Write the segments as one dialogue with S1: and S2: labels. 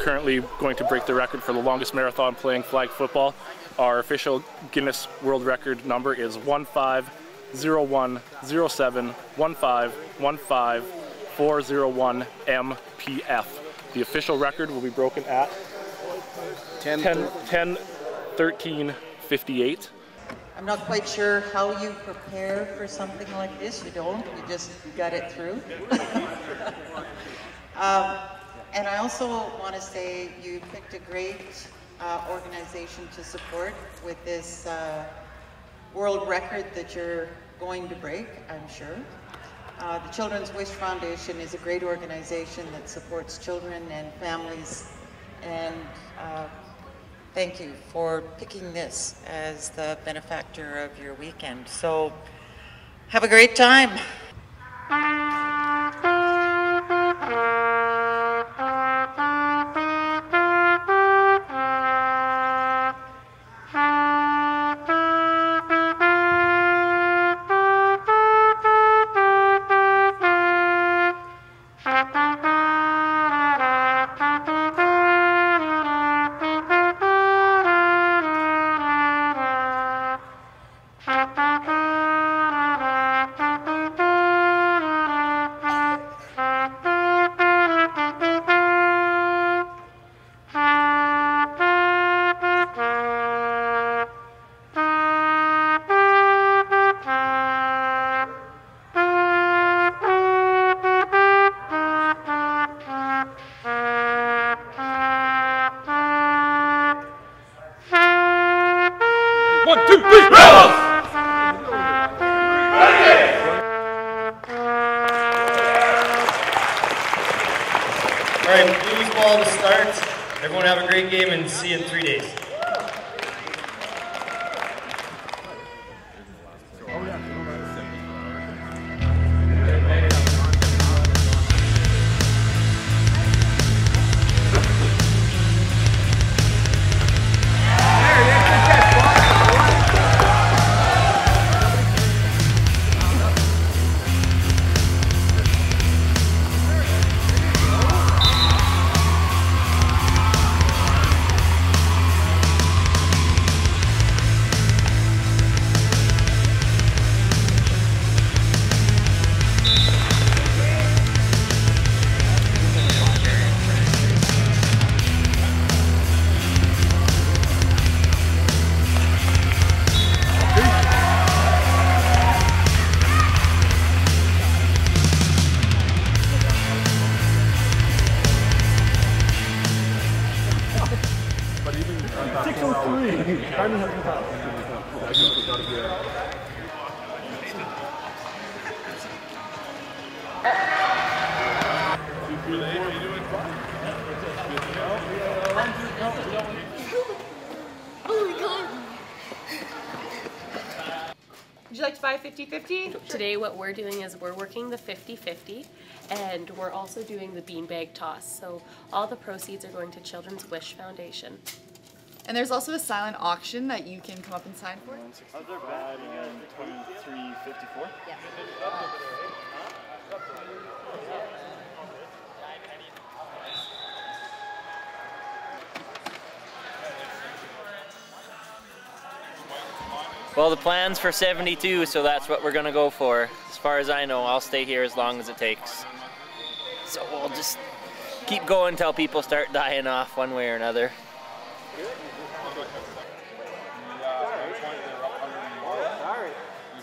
S1: currently going to break the record for the longest marathon playing flag football. Our official Guinness World Record number is 1501071515 MPF. The official record will be broken at 10, 10, 10 13 58.
S2: I'm not quite sure how you prepare for something like this. You don't, you just gut it through. um, and I also want to say you picked a great uh, organization to support with this uh, world record that you're going to break, I'm sure. Uh, the Children's Wish Foundation is a great organization that supports children and families and uh, thank you for picking this as the benefactor of your weekend. So have a great time.
S3: Ball to start. Everyone have a great game and see you in three days.
S4: Would you like to buy 50-50?
S5: Today what we're doing is we're working the 50-50 and we're also doing the beanbag toss. So all the proceeds are going to Children's Wish Foundation.
S4: And there's also a silent auction that you can come up and sign for.
S6: Other bad, 2354?
S5: Yes.
S7: Well, the plan's for 72, so that's what we're gonna go for. As far as I know, I'll stay here as long as it takes. So we'll just keep going until people start dying off one way or another.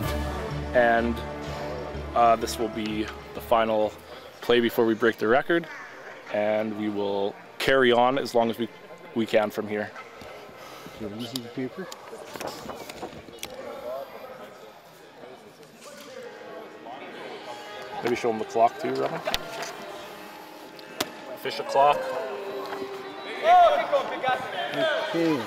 S1: 10.08 and uh, this will be the final play before we break the record and we will carry on as long as we, we can from here.
S8: paper?
S1: Maybe show them the clock too, Robin. Official clock.
S8: Okay. One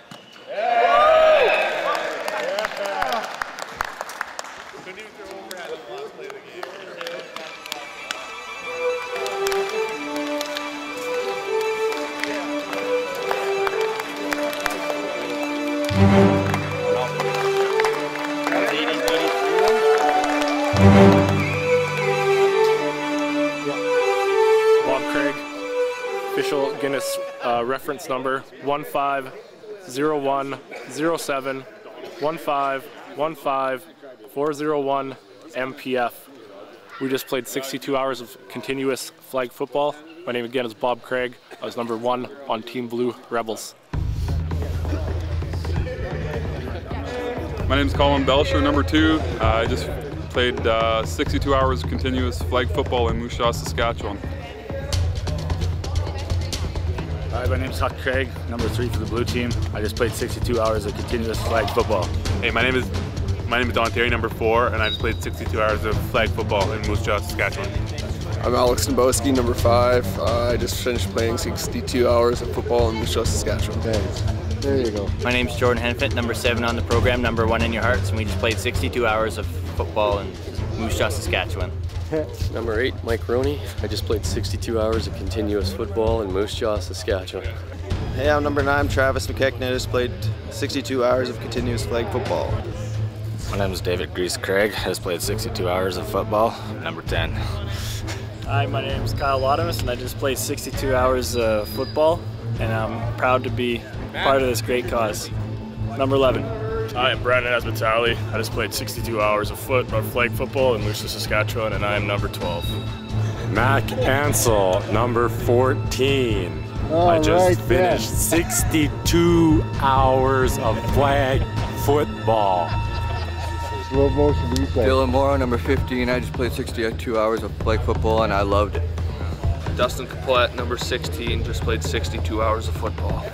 S8: Bob
S1: Craig, official Guinness uh, reference number 150107 1515401 MPF. We just played 62 hours of continuous flag football. My name again is Bob Craig. I was number one on Team Blue Rebels.
S9: My name is Colin Belcher, number two. Uh, I just played uh, 62 hours of continuous flag football in Moose Jaw, Saskatchewan.
S10: My name is Huck Craig, number three for the blue team. I just played 62 hours of continuous flag football.
S11: Hey, my name is my name is Don Terry, number four, and I just played 62 hours of flag football in Moose Jaw, Saskatchewan.
S12: I'm Alex Nabowski, number five. Uh, I just finished playing 62 hours of football in Moose Jaw, Saskatchewan.
S8: There you go.
S7: My name's Jordan Henfit, number seven on the program, number one in your hearts, and we just played 62 hours of football in Moose Jaw, Saskatchewan.
S13: Number eight, Mike Roney. I just played 62 hours of continuous football in Moose Jaw, Saskatchewan.
S14: Hey, I'm number nine, Travis McKechnie. I just played 62 hours of continuous flag football.
S10: My name is David Grease Craig. I just played 62 hours of football, number 10.
S6: Hi, my name is Kyle Laudamus, and I just played 62 hours of football, and I'm proud to be part of this great cause. Number 11.
S1: Hi, I'm Brandon Asbatali. I just played 62 hours of foot or flag football in Moose Jaw, Saskatchewan, and I am number 12.
S15: Mac Ansel, number 14.
S8: All
S15: I just
S8: right,
S15: finished 62 hours of flag football.
S8: Slow motion replay.
S16: Dylan Morrow, number 15. I just played 62 hours of flag football and I loved it.
S17: Dustin Caplet, number 16, just played 62 hours of football.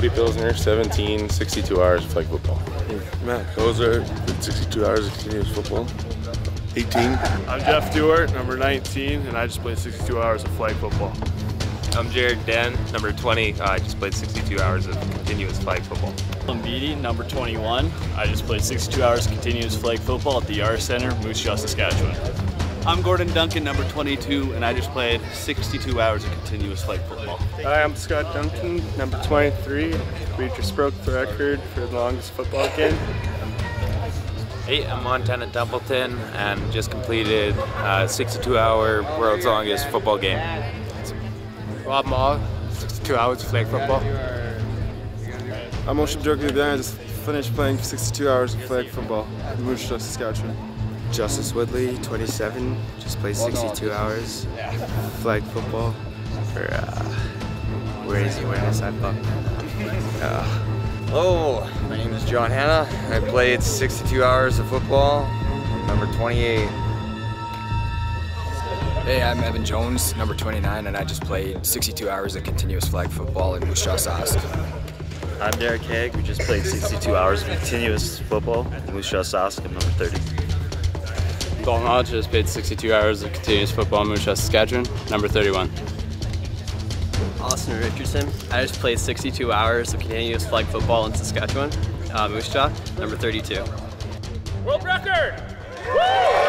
S18: Cody Pilsner, 17, 62 hours of flag football.
S19: Matt Kozer, 62 hours of continuous football. 18.
S20: I'm Jeff Stewart, number 19, and I just played 62 hours of flag football.
S21: I'm Jared Den, number 20. Uh, I just played 62 hours of continuous flag football.
S6: I'm Beatty, number 21. I just played 62 hours of continuous flag football at the Yara Center, Moose Jaw, Saskatchewan.
S22: I'm Gordon Duncan, number 22, and I just played 62 hours of continuous flag football.
S23: Hi, I'm Scott Duncan, number 23. We just broke the record for the longest football game.
S24: Hey, I'm Montana Templeton and just completed a 62 hour world's longest football game.
S25: Rob Maw, 62 hours of flag football.
S26: I'm Ocean Durkin I just finished playing 62 hours of flag football in Moose Jaw, Saskatchewan.
S27: Justice Woodley, 27, just played 62 hours flag football for uh, where is he wearing this I fuck. Uh,
S28: Hello, my name is John Hanna. I played 62 hours of football, number 28.
S29: Hey, I'm Evan Jones, number 29, and I just played 62 hours of continuous flag football in Moose Sask.
S30: I'm Derek Haig. We just played 62 hours of continuous football in Moose Sask. I'm number 30.
S31: Dalton Hodge just played 62 hours of continuous football in Moose Saskatchewan, number 31.
S32: Austin Richardson. I just played 62 hours of continuous flag football in Saskatchewan, uh, Moose Jaw, number 32.
S33: World record! Woo!